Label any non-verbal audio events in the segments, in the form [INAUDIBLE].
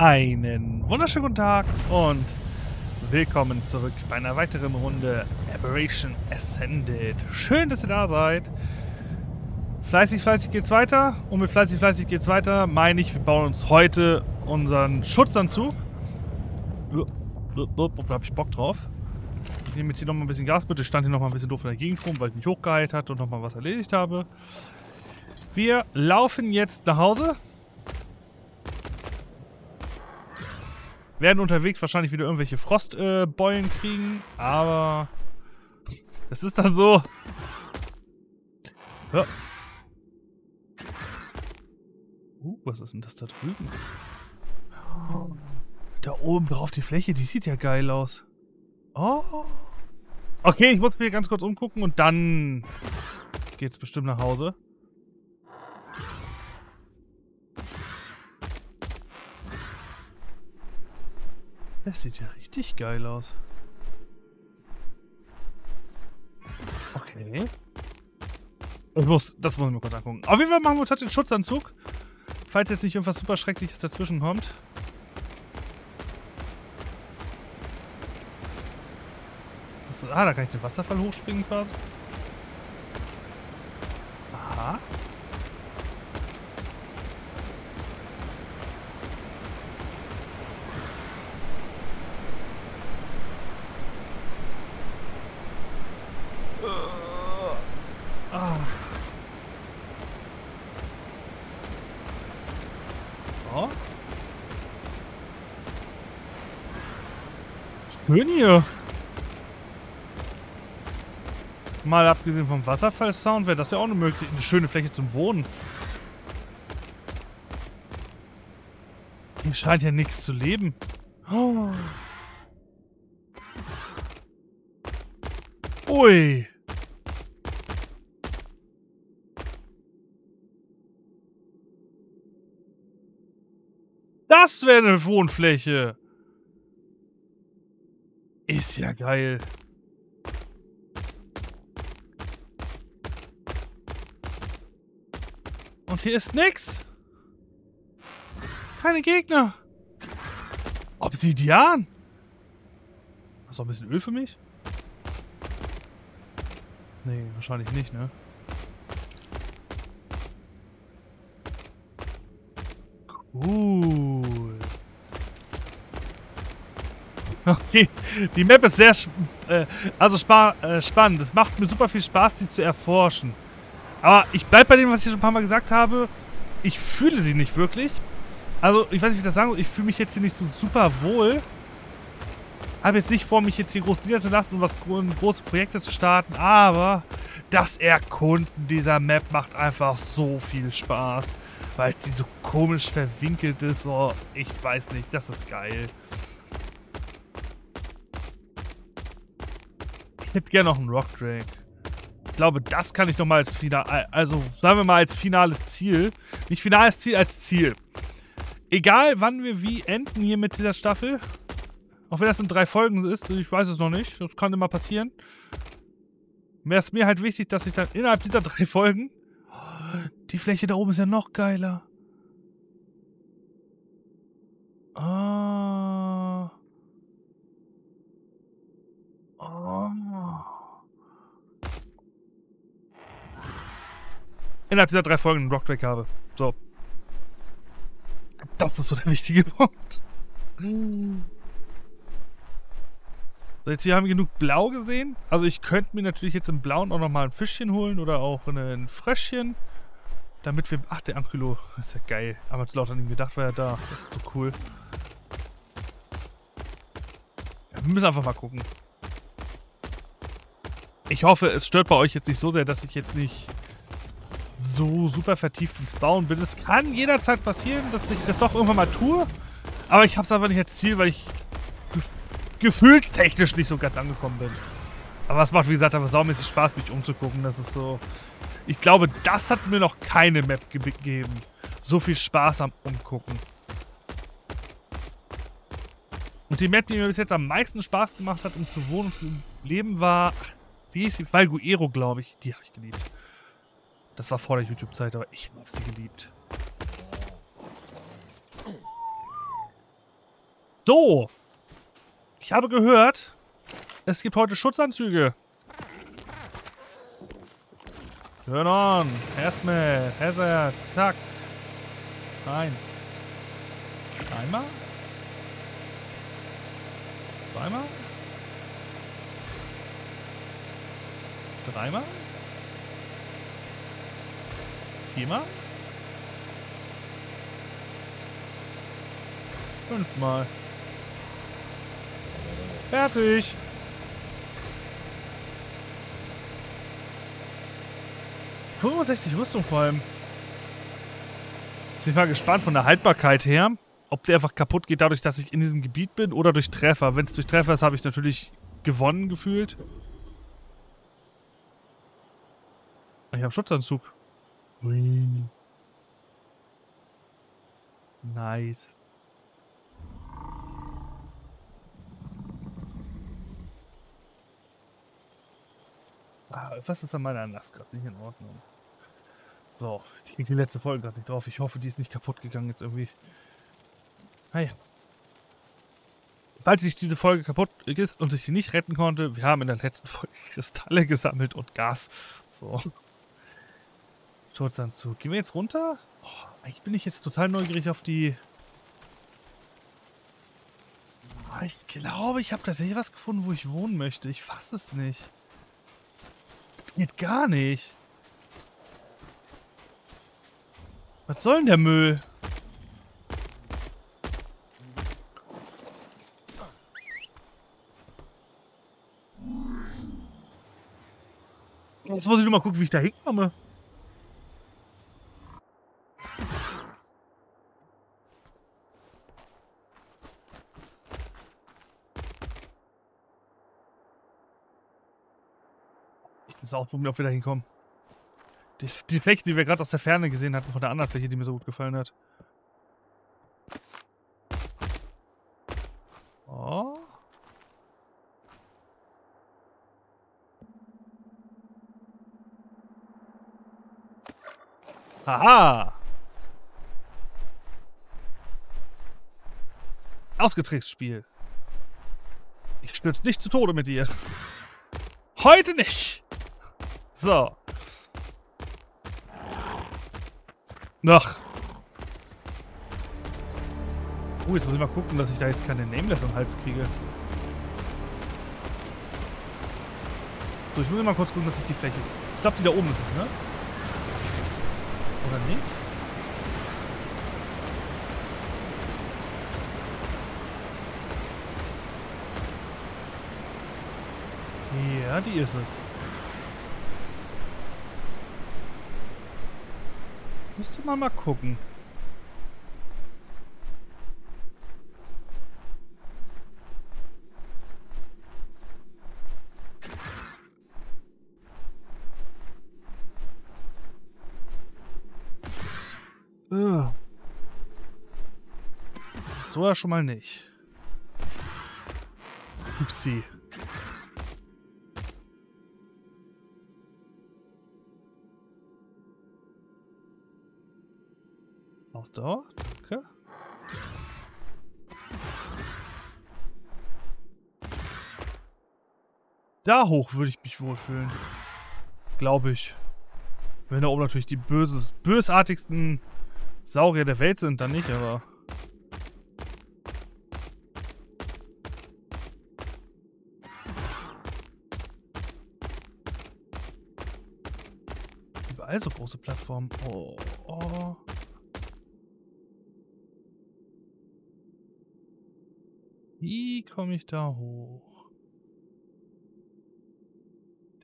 Einen wunderschönen guten Tag und willkommen zurück bei einer weiteren Runde Aberration Ascended. Schön, dass ihr da seid. Fleißig, fleißig geht's weiter. Und mit fleißig, fleißig geht's weiter meine ich, wir bauen uns heute unseren Schutzanzug. Da habe ich Bock drauf. Ich nehme jetzt hier nochmal ein bisschen Gas mit. Ich stand hier nochmal ein bisschen doof in der Gegend rum, weil ich mich hochgeheilt hatte und nochmal was erledigt habe. Wir laufen jetzt nach Hause. Werden unterwegs wahrscheinlich wieder irgendwelche Frostbeulen äh, kriegen, aber es ist dann so. Ja. Uh, was ist denn das da drüben? Da oben drauf die Fläche, die sieht ja geil aus. Oh. Okay, ich muss mir ganz kurz umgucken und dann geht's bestimmt nach Hause. Das sieht ja richtig geil aus. Okay. Ich muss, das muss ich mir kurz angucken. Auf jeden Fall machen wir uns halt den Schutzanzug. Falls jetzt nicht irgendwas super Schreckliches dazwischen kommt. Ah, da kann ich den Wasserfall hochspringen quasi. Aha. Schön hier. Mal abgesehen vom Wasserfall-Sound wäre das ja auch eine, mögliche, eine schöne Fläche zum Wohnen. Hier scheint ja nichts zu leben. Oh. Ui. Das wäre eine Wohnfläche. Ist ja geil. Und hier ist nix. Keine Gegner. Obsidian. Hast du ein bisschen Öl für mich? Nee, wahrscheinlich nicht, ne? Cool. [LAUGHS] Okay, die Map ist sehr äh, also spa äh, spannend. Es macht mir super viel Spaß, die zu erforschen. Aber ich bleibe bei dem, was ich schon ein paar Mal gesagt habe. Ich fühle sie nicht wirklich. Also, ich weiß nicht, wie ich das sagen soll. Ich fühle mich jetzt hier nicht so super wohl. Habe jetzt nicht vor, mich jetzt hier groß niederzulassen und was große Projekte zu starten. Aber das Erkunden dieser Map macht einfach so viel Spaß. Weil sie so komisch verwinkelt ist. Oh, ich weiß nicht. Das ist geil. Ich [LAUGHS] hätte gerne noch einen Rock Drake. Ich glaube, das kann ich nochmal als Final, also sagen wir mal als finales Ziel. Nicht finales Ziel, als Ziel. Egal, wann wir wie enden hier mit dieser Staffel. Auch wenn das in drei Folgen ist, ich weiß es noch nicht. Das kann immer passieren. Wäre es mir halt wichtig, dass ich dann innerhalb dieser [LAUGHS] drei Folgen... Die Fläche da oben ist ja noch geiler. Ah. Oh. Innerhalb dieser drei Folgen einen Rocktrack habe. So. Das ist so der wichtige [LAUGHS] Punkt. So, jetzt hier haben wir genug Blau gesehen. Also ich könnte mir natürlich jetzt im Blauen auch nochmal ein Fischchen holen oder auch ein Fröschchen. Damit wir... Ach, der Ankylo. Ist ja geil. Aber zu laut an ihn gedacht, war er da. Das ist so cool. Ja, wir müssen einfach mal gucken. Ich hoffe, es stört bei euch jetzt nicht so sehr, dass ich jetzt nicht so super vertieft ins Bauen bin. Es kann jederzeit passieren, dass ich das doch irgendwann mal tue. Aber ich habe es einfach nicht als Ziel, weil ich gef gefühlstechnisch nicht so ganz angekommen bin. Aber es macht, wie gesagt, aber saumäßig Spaß, mich umzugucken. Das ist so... Ich glaube, das hat mir noch keine Map gegeben. So viel Spaß am Umgucken. Und die Map, die mir bis jetzt am meisten Spaß gemacht hat, um zu wohnen und zu leben, war... Wie hieß sie? Valguero, glaube ich. Die habe ich geliebt. Das war vor der YouTube-Zeit, aber ich habe sie geliebt. So. Ich habe gehört, es gibt heute Schutzanzüge. Turn on. Hazmat. Hazard. Zack. Eins. Einmal. Zweimal. Dreimal. Viermal. Fünfmal. Fertig. ...65 Rüstung vor allem. Ich bin mal gespannt von der Haltbarkeit her, ob der einfach kaputt geht dadurch, dass ich in diesem Gebiet bin oder durch Treffer. Wenn es durch Treffer ist, habe ich natürlich gewonnen gefühlt. Ich habe Schutzanzug. Ui. Nice. Ah, was ist an meiner gerade nicht in Ordnung? So, ich krieg die letzte Folge gerade nicht drauf. Ich hoffe, die ist nicht kaputt gegangen jetzt irgendwie. Hey. Falls sich diese Folge kaputt ist und ich sie nicht retten konnte, wir haben in der letzten Folge Kristalle gesammelt und Gas. So. Schutzanzug. Gehen wir jetzt runter? Oh, eigentlich bin ich jetzt total neugierig auf die... Oh, ich glaube, ich habe tatsächlich was gefunden, wo ich wohnen möchte. Ich fasse es nicht. Das geht gar nicht. Was soll denn der Müll? Jetzt muss ich nur mal gucken, wie ich da hinkomme. Ist auch, wo wir auch wieder hinkommen. Die, die Fläche, die wir gerade aus der Ferne gesehen hatten, von der anderen Fläche, die mir so gut gefallen hat. Oh. Haha! Ausgetrickst Spiel. Ich stürze nicht zu Tode mit dir. Heute nicht! So. Ach. Oh, jetzt muss ich mal gucken, dass ich da jetzt keine Nameless am Hals kriege. So, ich muss mal kurz gucken, dass ich die Fläche... Ich glaube, die da oben ist es, ne? Oder nicht? Ja, die ist es. Müsste man mal gucken. So ja schon mal nicht. Upsi. Ausdauer, danke. Da hoch würde ich mich wohlfühlen. Glaube ich. Wenn da oben natürlich die böses, bösartigsten Saurier der Welt sind, dann nicht, aber... Überall so große Plattformen. Oh, oh. Wie komme ich da hoch?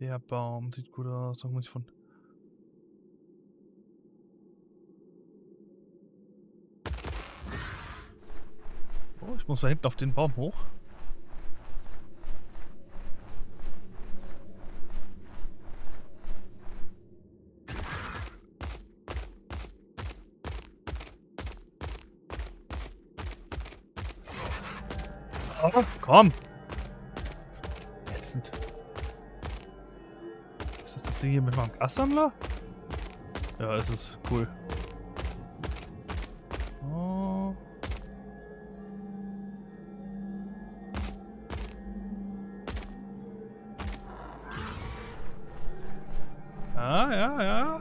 Der Baum sieht gut aus. Da muss ich von... Oh, ich muss da hinten auf den Baum hoch. Komm. Ätzend. Ist das das Ding hier mit meinem Gassammler? Ja, ist es. Cool. Oh. Ah, ja, ja.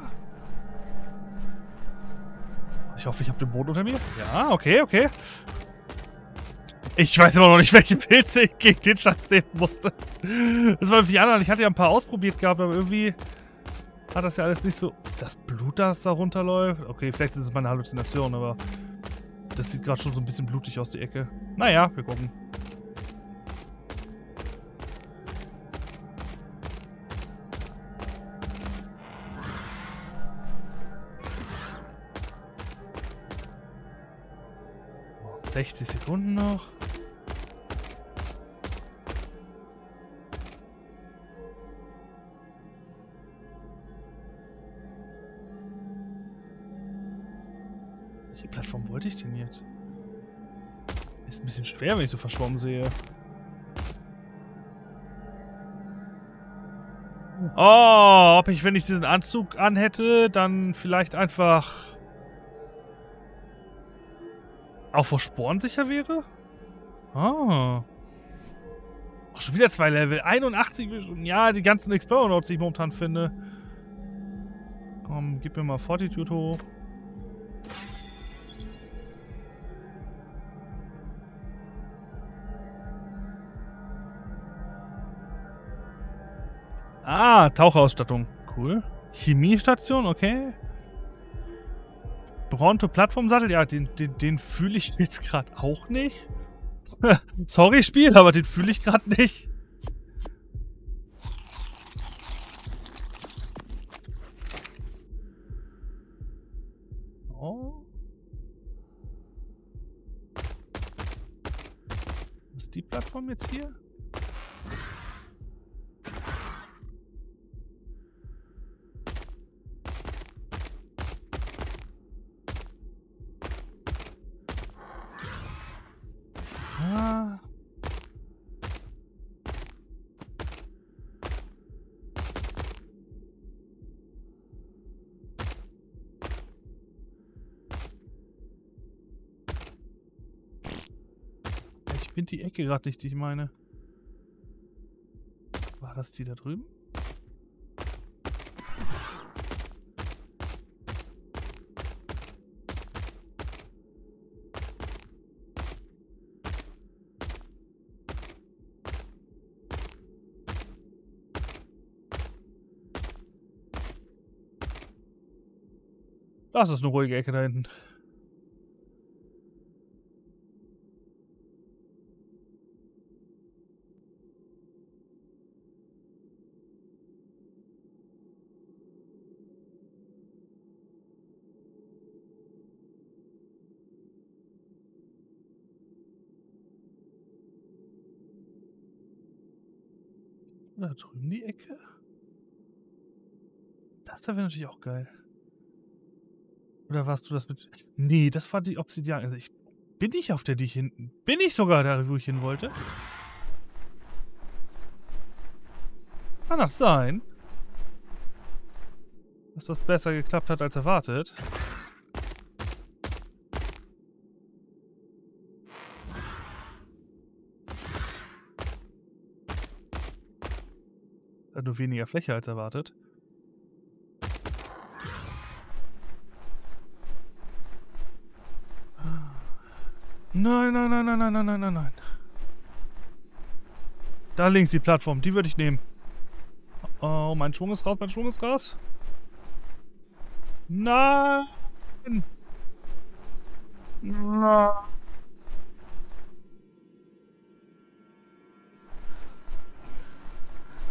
Ich hoffe, ich habe den Boden unter mir. Ja, okay, okay. Ich weiß immer noch nicht, welche Pilze ich gegen den Scheiß nehmen musste. Das war wie anderen. Ich hatte ja ein paar ausprobiert gehabt, aber irgendwie hat das ja alles nicht so... Ist das Blut, das da runterläuft? Okay, vielleicht ist es meine Halluzination, aber... Das sieht gerade schon so ein bisschen blutig aus, die Ecke. Naja, wir gucken. 60 Sekunden noch. Wollte ich denn jetzt? Ist ein bisschen schwer, wenn ich so verschwommen sehe. Oh, ob ich, wenn ich diesen Anzug anhätte, dann vielleicht einfach auch vor Sporen sicher wäre? Ah. Oh, schon wieder zwei Level. 81. Ja, die ganzen Explorer die ich momentan finde. Komm, gib mir mal Fortitude hoch. Ah, Tauchausstattung. Cool. Chemiestation, okay. Bronto Plattformsattel, ja, den, den, den fühle ich [LAUGHS] jetzt gerade auch nicht. [LAUGHS] Sorry, Spiel, aber den fühle ich gerade nicht. Oh. Was ist die Plattform jetzt hier? Finde die Ecke gerade nicht, die ich meine. War das die da drüben? Das ist eine ruhige Ecke da hinten. Drüben die Ecke. Das da wäre natürlich auch geil. Oder warst du das mit... Nee, das war die Obsidian. Also ich... Bin ich auf der, die ich hinten... Bin ich sogar da, wo ich hin wollte? Kann das sein? Dass das besser geklappt hat als erwartet. Nur weniger Fläche als erwartet. Nein, nein, nein, nein, nein, nein, nein, nein, nein. Da links die Plattform, die würde ich nehmen. Oh, mein Schwung ist raus, mein Schwung ist raus. Nein! Nein!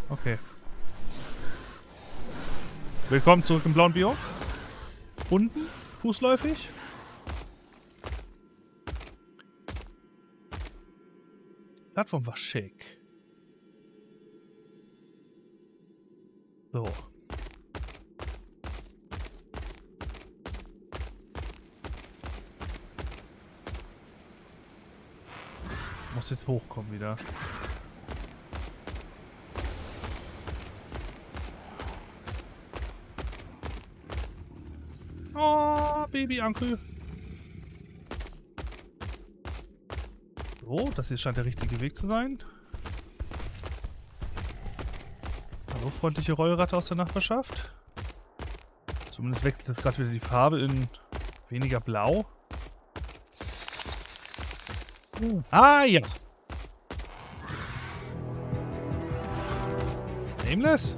Okay. Willkommen zurück im blauen Biom. Unten, fußläufig. Plattform war schick. So. Muss jetzt hochkommen wieder. Baby-Ankel. So, das hier scheint der richtige Weg zu sein. Hallo, freundliche Rollratte aus der Nachbarschaft. Zumindest wechselt jetzt gerade wieder die Farbe in weniger blau. Ah, ja. Nameless?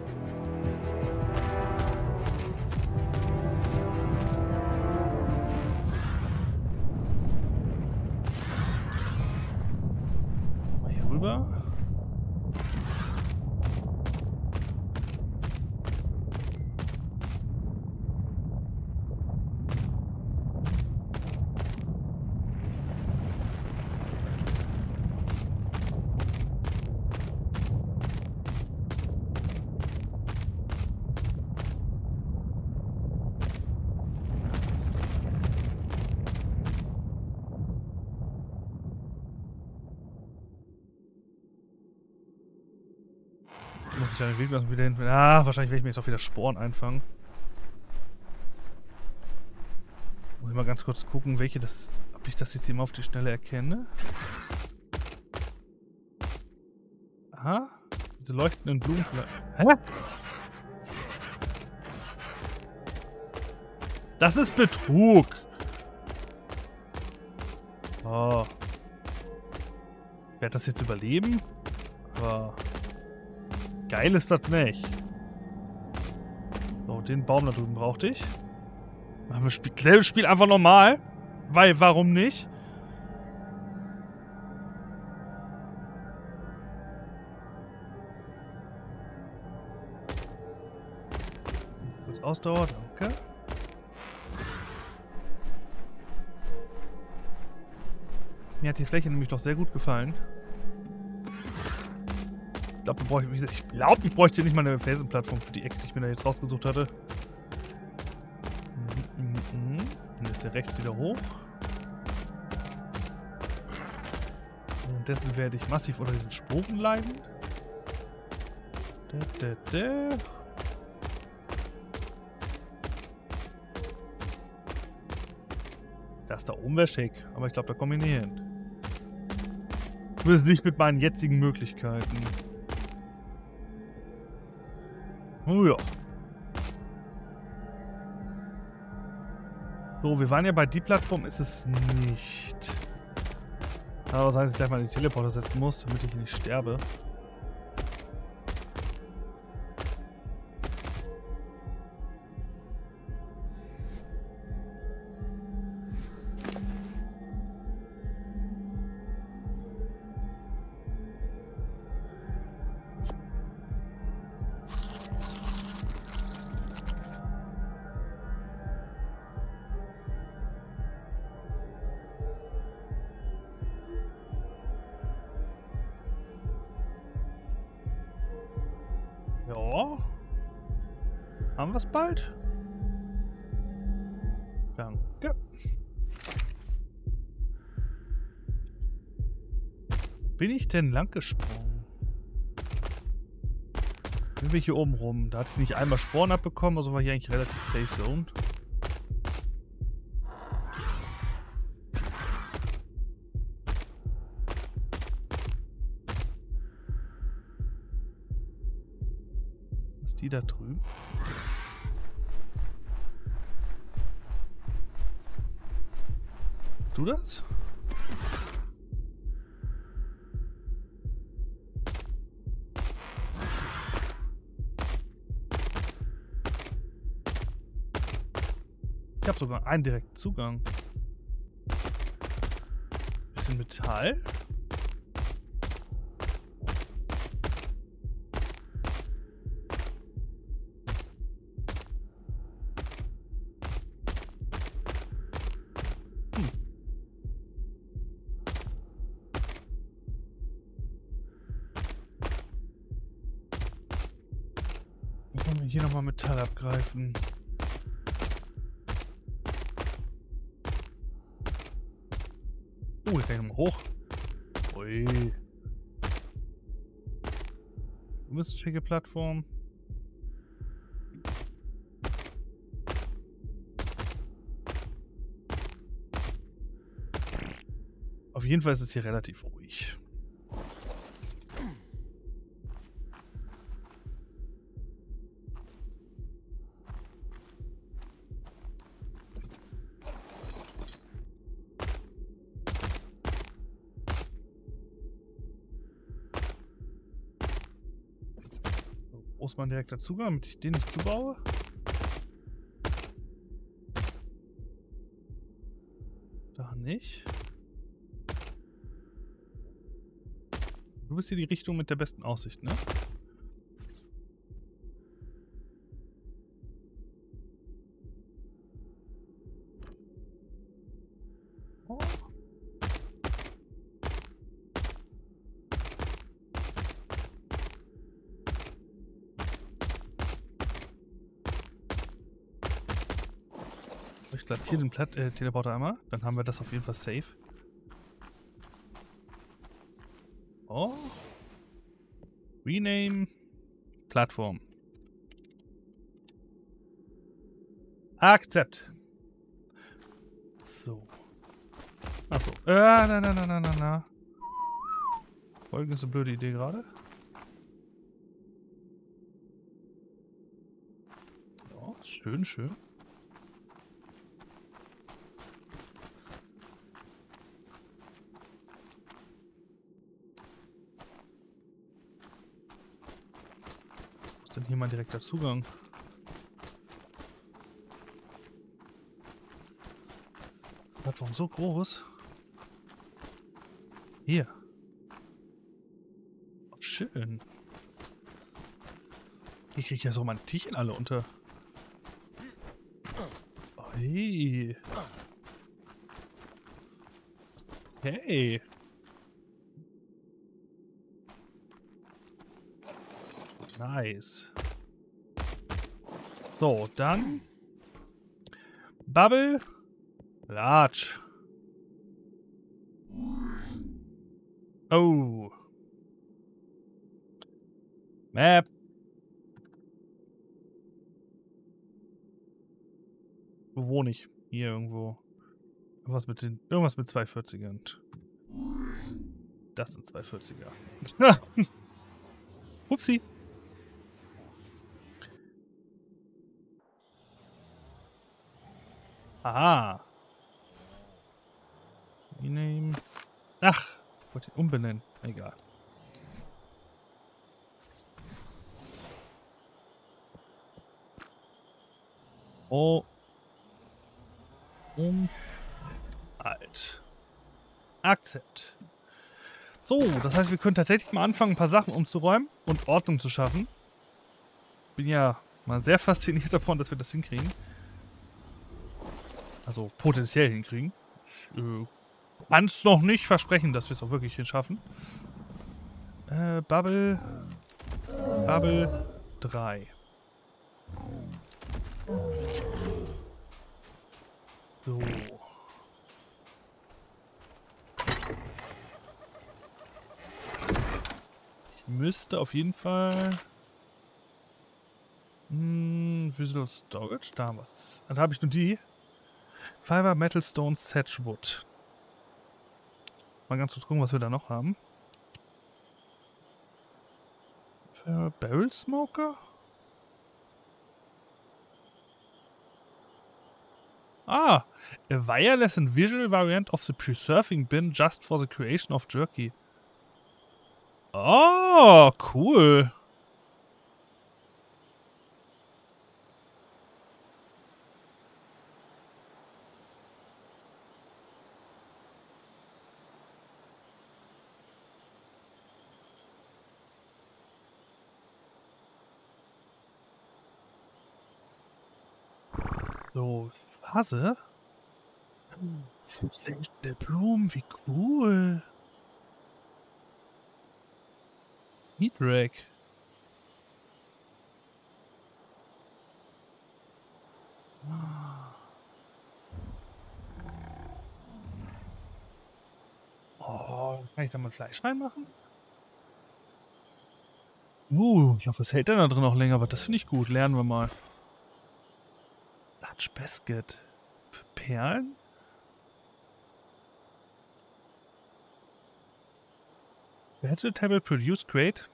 Muss ich ja den Weg lassen wieder hin. Ah, wahrscheinlich werde ich mir jetzt auch wieder Sporen einfangen. Muss ich mal ganz kurz gucken, welche das. Ob ich das jetzt immer auf die Schnelle erkenne. Aha. Diese leuchtenden Blumen. Hä? Das ist Betrug. Oh. Werde das jetzt überleben? Aber geil ist das nicht. So, den Baum da drüben brauchte ich. Machen wir Spiel, selbes Spiel einfach normal. Weil, warum nicht? Kurz Ausdauer, danke. Mir hat die Fläche nämlich doch sehr gut gefallen. Ich glaube, ich, ich, glaub, ich bräuchte nicht mal eine Felsenplattform für die Ecke, die ich mir da jetzt rausgesucht hatte. Mhm, mhm, mhm. Und jetzt hier rechts wieder hoch. Währenddessen werde ich massiv unter diesen Sporen leiden. Da, da, da. Das da oben wäre schick, aber ich glaube, da komme ich nicht hin. Zumindest nicht mit meinen jetzigen Möglichkeiten. Oh ja. So, wir waren ja bei die Plattform, ist es nicht. Aber das heißt, ich gleich mal die Teleporter setzen muss, damit ich nicht sterbe. Es bald? Danke. Bin ich denn lang gesprungen? Sind wir hier oben rum? Da hatte ich nicht einmal Sporen abbekommen, also war hier eigentlich relativ safe zone. Du das? Ich habe sogar einen direkten Zugang. Bisschen Metall. Metall abgreifen? Oh, ich kann nochmal hoch. Ui. Du bist schicke Plattform. Auf jeden Fall ist es hier relativ ruhig. Wo ist mein direkter Zugang, damit ich den nicht zubaue? Da nicht. Du bist hier die Richtung mit der besten Aussicht, ne? Platziere den Plat äh, Teleporter einmal, dann haben wir das auf jeden Fall safe. Oh. Rename Plattform. Akzept. So. Achso. Äh, na, na, na, na, na, na. Folgendes eine blöde Idee gerade. Ja, schön, schön. Denn hier mein direkter Zugang? Plattform so groß. Hier. Oh, schön. Hier kriege ich ja so meine Tierchen alle unter. Oh, hey. Hey. Nice. So, dann. Bubble. Large. Oh. Map. Wo wohne ich? Hier irgendwo. Irgendwas mit den. Irgendwas mit 240ern. Das sind 240er. [LAUGHS] Upsi. Aha. Rename. Ach, ich wollte ihn umbenennen. Egal. Oh. Um. Alt. Akzept. So, das heißt, wir können tatsächlich mal anfangen, ein paar Sachen umzuräumen und Ordnung zu schaffen. Bin ja mal sehr fasziniert [LAUGHS] davon, dass wir das hinkriegen. Also potenziell hinkriegen. Ich äh, kann es noch nicht versprechen, dass wir es auch wirklich hinschaffen. Äh, Bubble. Bubble 3. So. Ich müsste auf jeden Fall... Hm, Visual Storage, da haben wir es. Dann habe ich nur die. Fiber, Metal, Stone, Sedgewood. Mal ganz kurz gucken, was wir da noch haben. Für Barrel Smoker? Ah, a wireless and visual variant of the preserving bin just for the creation of jerky. Oh, cool. So, Vase? Seltene Blumen, wie cool. Meat Rack. Oh, kann ich da mal Fleisch reinmachen? Uh, ich hoffe, es hält dann da drin noch länger, aber das finde ich gut. Lernen wir mal. Large Basket. Für Perlen? Vegetable Produce Crate.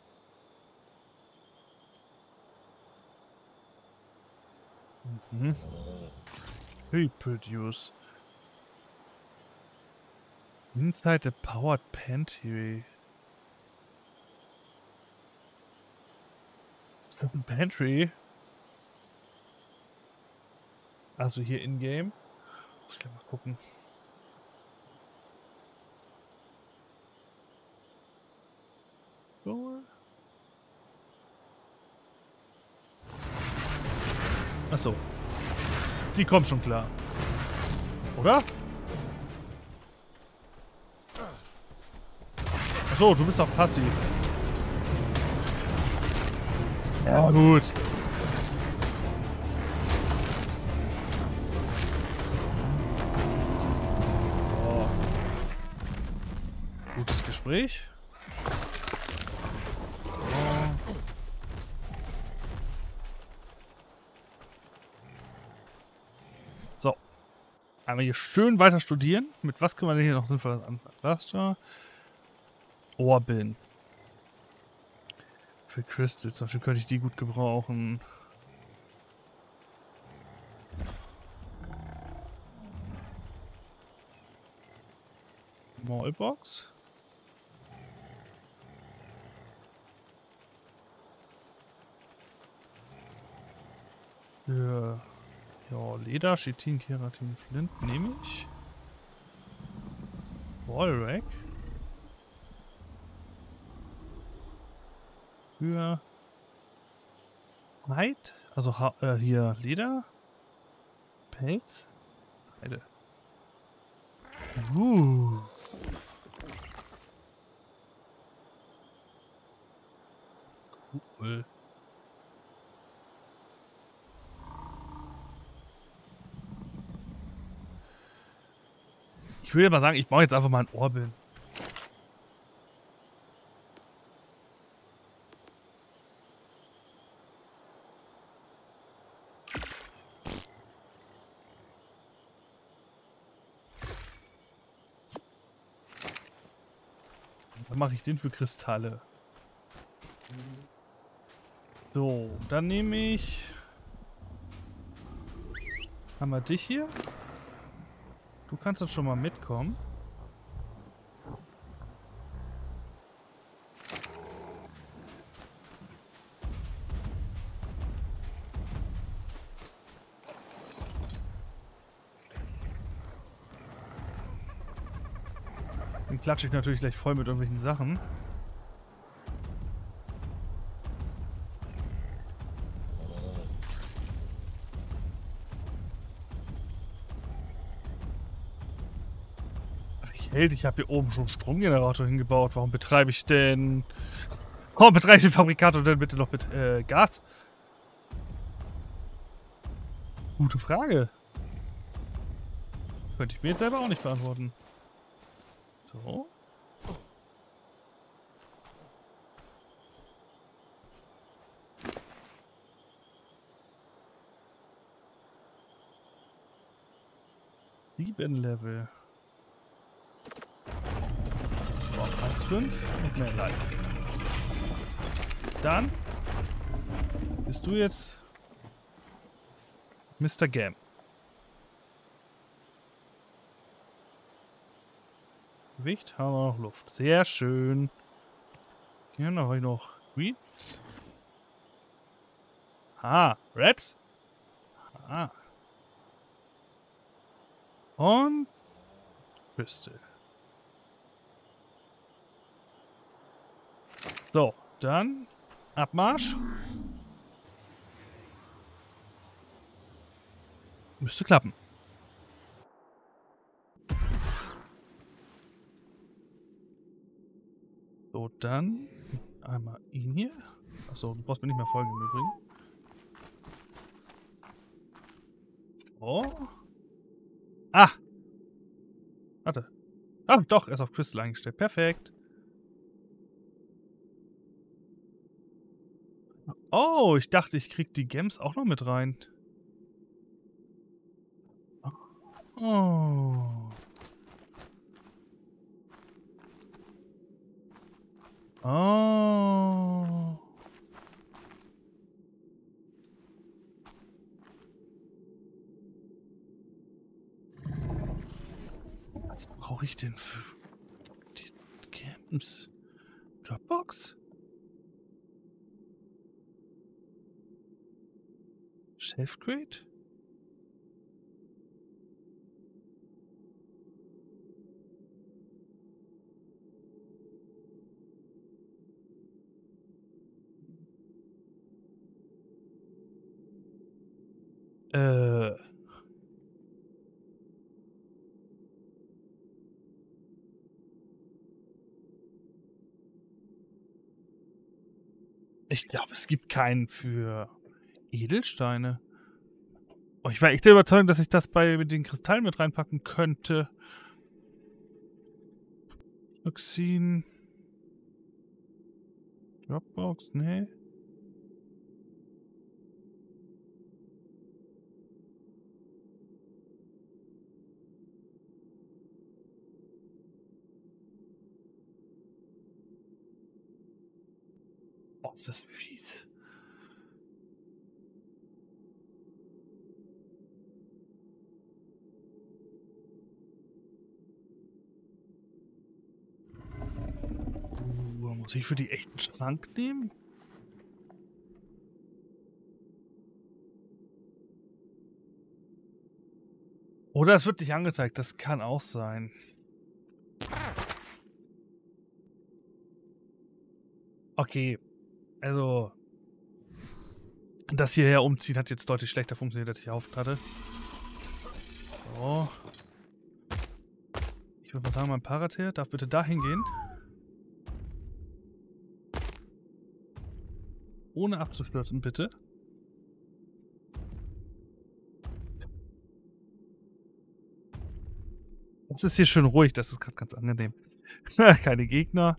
Mhm. Reproduce. Inside a powered pantry. Ist das ein Pantry? Also hier in-game. Muss ich mal gucken. So. Achso. Die kommen schon klar. Oder? Achso, du bist doch passiv. Ja, gut. Gespräch. Oh. So. Einmal hier schön weiter studieren. Mit was können wir denn hier noch sinnvolles anfangen? Raster. Orben. Für Crystal zum Beispiel könnte ich die gut gebrauchen. Maulbox. Für ja, Leder, Chitin, Keratin, Flint nehme ich. Wallrack. Für Neid, also ha äh, hier Leder, Pelz, Heide. Uh. Cool. Ich würde mal sagen, ich baue jetzt einfach mal ein Ohrbild. Dann mache ich den für Kristalle. So, dann nehme ich... Haben wir dich hier? Du kannst dann schon mal mitkommen. Den klatsche ich natürlich gleich voll mit irgendwelchen Sachen. Hält, ich habe hier oben schon einen Stromgenerator hingebaut. Warum betreibe ich denn... Warum betreibe ich den Fabrikator denn bitte noch mit äh, Gas? Gute Frage. Könnte ich mir jetzt selber auch nicht beantworten. So. Sieben Level. Boah, 1,5 und mehr Life. Dann bist du jetzt Mr. Gam. Gewicht haben wir noch Luft. Sehr schön. Hier habe ich noch Green. Ah, Reds. Ah. Und Pistol. So, dann Abmarsch. Müsste klappen. So, dann einmal ihn hier. Achso, du brauchst mir nicht mehr folgen im Übrigen. Oh. Ah! Warte. Ah, doch, er ist auf Crystal eingestellt. Perfekt. Oh, ich dachte, ich krieg die Gems auch noch mit rein. Oh. Oh. Was brauche ich denn für die Camps? Dropbox? Shelf Crate? Äh. Ich glaube, es gibt keinen für Edelsteine. Oh, ich war echt der Überzeugung, dass ich das bei den Kristallen mit reinpacken könnte. Oxin. Dropbox, nee. Oh, ist das fies. Uh, muss ich für die echten Schrank nehmen? Oder es wird nicht angezeigt, das kann auch sein. Okay, also das hierher umziehen hat jetzt deutlich schlechter funktioniert, als ich erhofft hatte. So. Ich würde mal sagen, mein Parater darf bitte dahin gehen. Ohne abzustürzen, bitte. Es ist hier schön ruhig, das ist gerade ganz angenehm. [LAUGHS] Keine Gegner.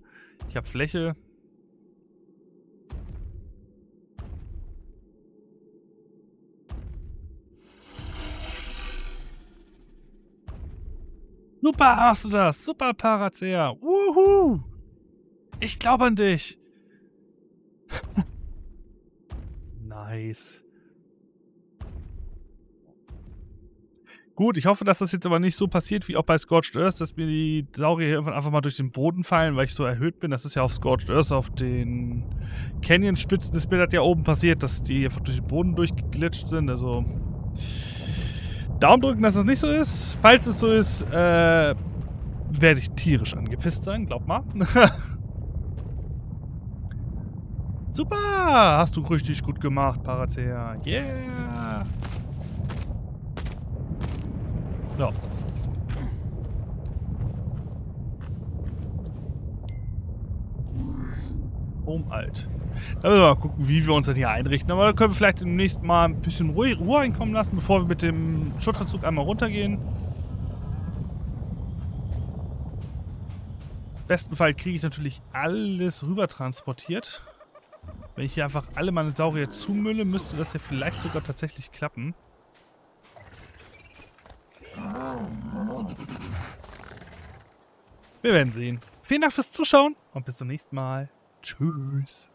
Ich habe Fläche. Super hast du das. Super, Paracer. Wuhu. Ich glaube an dich. [LAUGHS] nice. Gut, ich hoffe, dass das jetzt aber nicht so passiert wie auch bei Scorched Earth, dass mir die Saurier hier irgendwann einfach mal durch den Boden fallen, weil ich so erhöht bin. Das ist ja auf Scorched Earth, auf den Canyon-Spitzen ist mir ja oben passiert, dass die einfach durch den Boden durchgeglitscht sind. Also Daumen drücken, dass das nicht so ist. Falls es so ist, äh, werde ich tierisch angepisst sein, glaub mal. [LAUGHS] Super! Hast du richtig gut gemacht, Paracer. Yeah! Ja. Um alt. Da müssen wir mal gucken, wie wir uns dann hier einrichten. Aber da können wir vielleicht demnächst mal ein bisschen Ruhe, reinkommen lassen, bevor wir mit dem Schutzanzug einmal runtergehen. Im besten Fall kriege ich natürlich alles rüber transportiert. Wenn ich hier einfach alle meine Saurier zumülle, müsste das ja vielleicht sogar tatsächlich klappen. Wir werden sehen. Vielen Dank fürs Zuschauen und bis zum nächsten Mal. Tschüss.